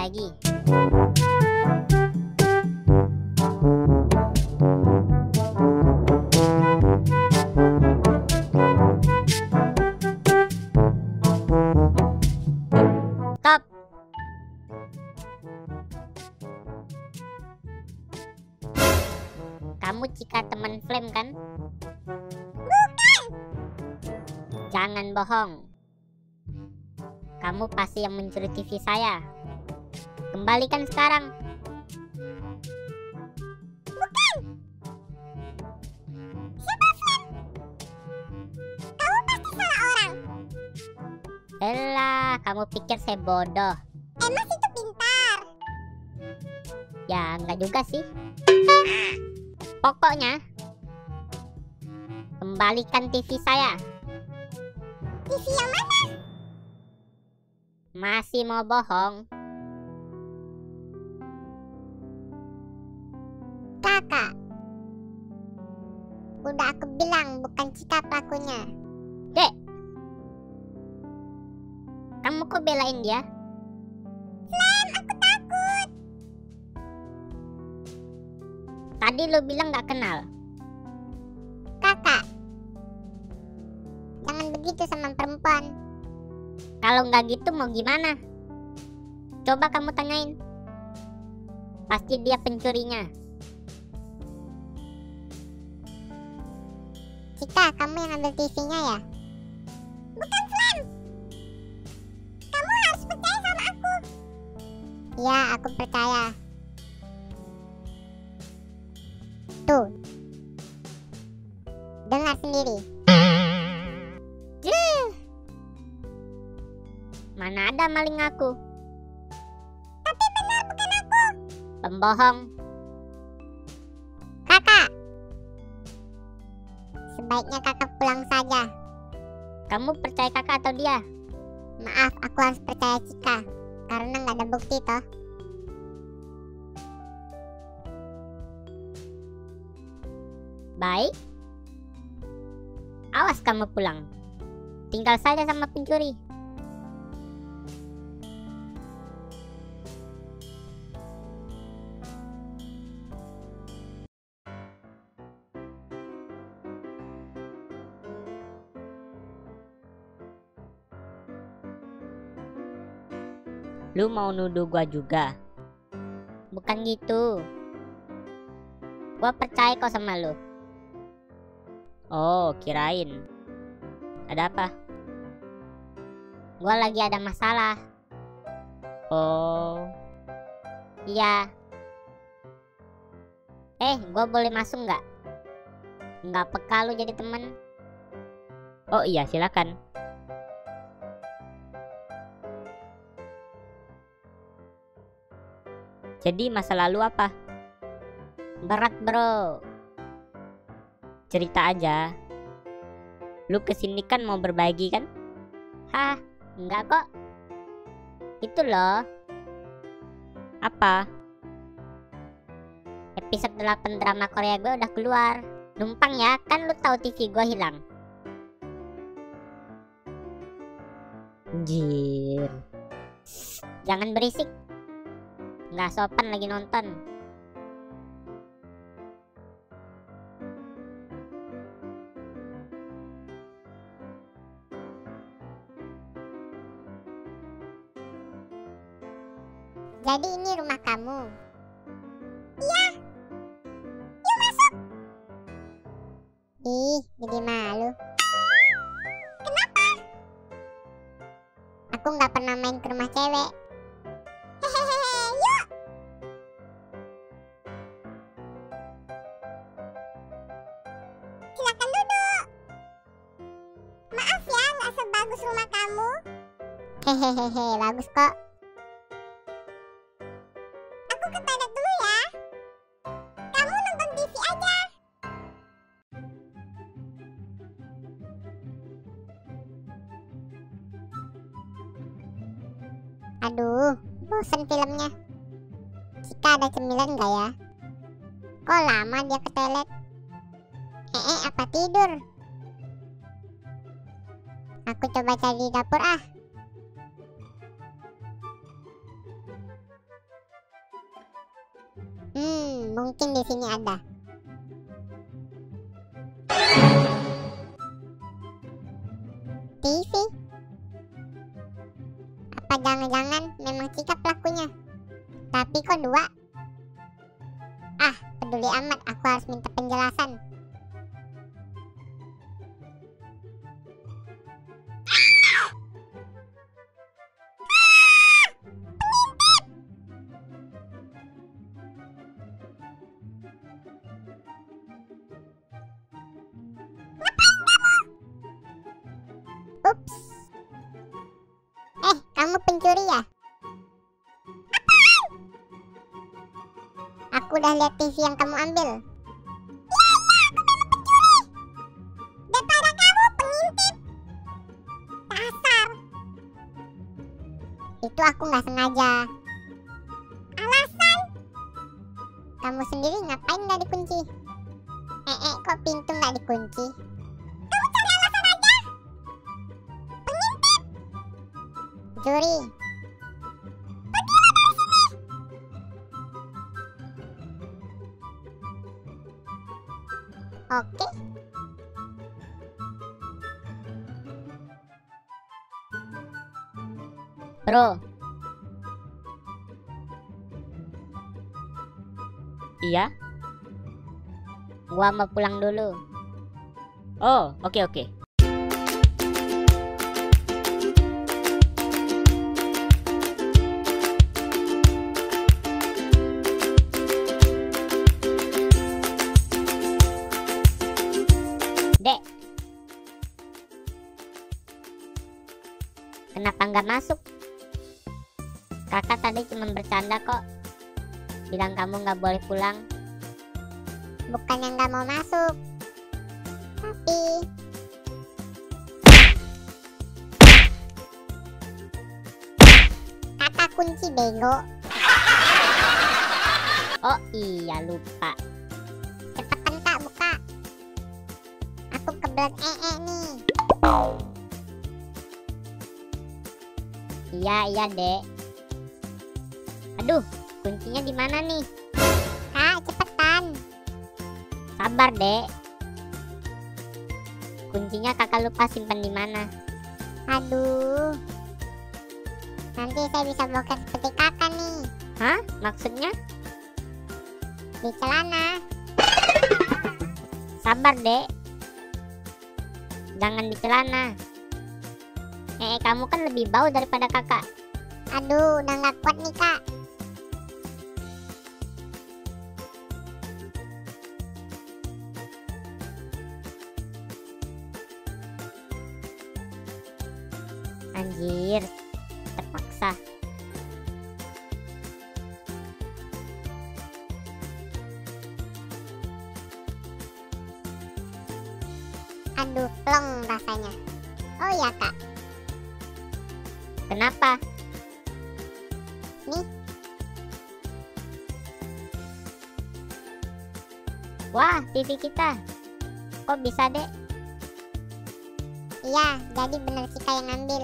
lagi. Kamu Cika teman Flame kan? Jangan bohong. Kamu pasti yang mencuri TV saya. Kembalikan sekarang. Elah, kamu pikir saya bodoh? Emang situ pintar. Ya, enggak juga sih. Pokoknya, kembalikan TV saya. TV yang mana? Masih mau bohong? Kok belain dia? Flem, aku takut. Tadi lo bilang gak kenal. Kakak. Jangan begitu sama perempuan. Kalau nggak gitu mau gimana? Coba kamu tanyain. Pasti dia pencurinya. Cika, kamu yang ambil TV-nya ya? Bukan Ya, aku percaya. Tuh. Dengar sendiri. Jeh. Mana ada maling aku? Tapi benar bukan aku. Pembohong. Kakak. Sebaiknya kakak pulang saja. Kamu percaya kakak atau dia? Maaf, aku harus percaya Cika. Karena nggak ada bukti toh. Baik. Awas kamu pulang. Tinggal saja sama pencuri. Lu mau nuduh gua juga? Bukan gitu. Gua percaya kok sama lu. Oh, kirain. Ada apa? Gua lagi ada masalah. Oh. Iya. Eh, gua boleh masuk nggak? Nggak peka lu jadi temen. Oh iya, silakan. Jadi masa lalu apa? Berat bro. Cerita aja. Lu ke sini kan mau berbagi kan? Hah, enggak kok. Itu loh. Apa? Episode 8 drama Korea gue udah keluar. Numpang ya, kan lu tahu TV gue hilang. Anjir. Jangan berisik. Nggak sopan lagi nonton. Jadi ini rumah kamu. Iya. Yuk masuk. Ih, jadi malu. Kenapa? Aku nggak pernah main ke rumah cewek. Hehehe, bagus kok. Aku ke toilet dulu ya. Kamu nonton TV aja. Aduh, bosan filmnya. Cika ada cemilan gak ya? Kok lama dia ke toilet? Eh, apa tidur? Aku coba cari dapur ah. Mungkin di sini ada. TV? Apa jangan-jangan memang Cika pelakunya? Tapi kok dua? Ah, peduli amat, aku harus minta penjelasan. Ups. Eh, kamu pencuri ya? Aku udah lihat TV yang kamu ambil. Iya, iya, aku pencuri. Daripada kamu. Itu aku nggak sengaja. Alasan? Kamu sendiri ngapain nggak dikunci? Eh, eh, kok pintu nggak dikunci? Juri. Oke. Bro. Iya? Gua mau pulang dulu. Oh, oke oke. Dek. Kenapa nggak masuk? Kakak tadi cuma bercanda kok. Bilang kamu nggak boleh pulang. Bukannya nggak mau masuk. Tapi kata kunci bego. Oh iya lupa. Cepetan kak buka. Aku kebelet ee nih. Iya iya dek. Aduh, kuncinya di mana nih? Kak cepetan. Sabar dek. Kuncinya kakak lupa simpan di mana? Aduh. Nanti saya bisa boker seperti kakak nih. Hah? Maksudnya? Di celana. Sabar dek. Jangan di celana. Eh kamu kan lebih bau daripada kakak. Aduh, udah nggak kuat nih kak. Anjir, terpaksa. Aduh, plong rasanya. Oh ya kak, Kenapa? Nih. Wah, TV kita. Kok bisa, Dek? iya, jadi bener Cika yang ngambil.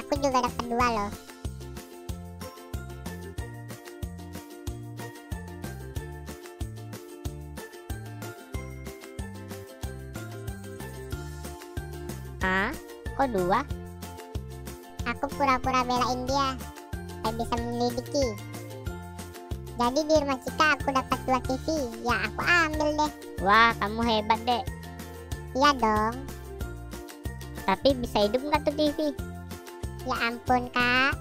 Aku juga dapat dua loh. Ah, kok dua? Aku pura-pura belain dia. Saya bisa menyelidiki. Jadi di rumah Cika aku dapat dua TV. Ya aku ambil deh. Wah, kamu hebat, Dek. Iya dong. Tapi bisa hidup nggak tuh TV? Ya ampun kak.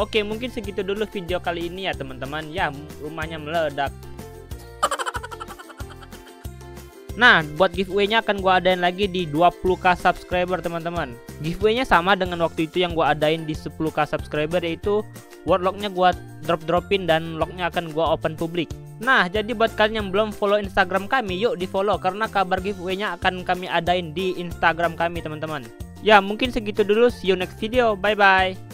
Oke, mungkin segitu dulu video kali ini ya teman-teman. Ya, rumahnya meledak. Nah, buat giveaway-nya akan gua adain lagi di 20k subscriber teman-teman. Giveaway-nya sama dengan waktu itu yang gua adain di 10k subscriber yaitu word lock-nya gua drop-dropin dan lock-nya akan gua open public. Nah, jadi buat kalian yang belum follow Instagram kami, yuk di-follow karena kabar giveaway-nya akan kami adain di Instagram kami teman-teman. Ya, mungkin segitu dulu. See you next video. Bye-bye.